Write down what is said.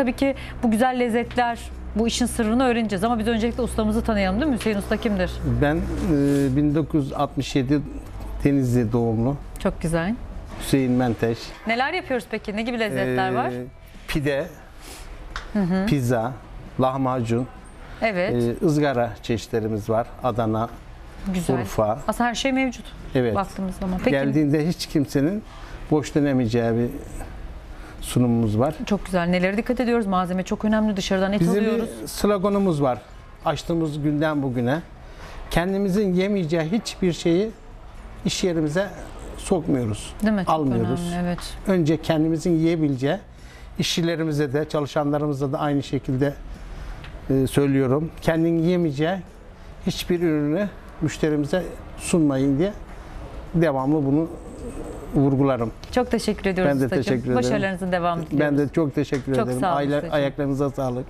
Tabii ki bu güzel lezzetler, bu işin sırrını öğreneceğiz ama biz öncelikle ustamızı tanıyalım değil mi? Hüseyin Usta kimdir? Ben e, 1967 Denizli doğumlu Çok güzel. Hüseyin Menteş. Neler yapıyoruz peki? Ne gibi lezzetler Ee, var? Pide, pizza, lahmacun, Evet, e, ızgara çeşitlerimiz var. Adana, güzel. Urfa. Aslında her şey mevcut Evet. baktığımız zaman. Peki Geldiğinde hiç kimsenin boş dönemeyeceği bir sunumumuz var. çok güzel. Nelere dikkat ediyoruz? Malzeme çok önemli. Dışarıdan et Bizim alıyoruz. bir sloganımız var. Açtığımız günden bugüne. Kendimizin yemeyeceği hiçbir şeyi iş yerimize sokmuyoruz. Değil mi? Çok almıyoruz. önemli. Evet. Önce kendimizin yiyebileceği, işçilerimize de, çalışanlarımıza da aynı şekilde e, söylüyorum. Kendin yiyemeyeceği hiçbir ürünü müşterimize sunmayın diye devamlı bunu vurgularım. Çok teşekkür ediyoruz Ben de ustacığım. teşekkür ederim. Başarılarınızın devamını diliyoruz. Ben de çok teşekkür Çok ederim. sağ olun ustacığım. ayaklarınıza sağlık.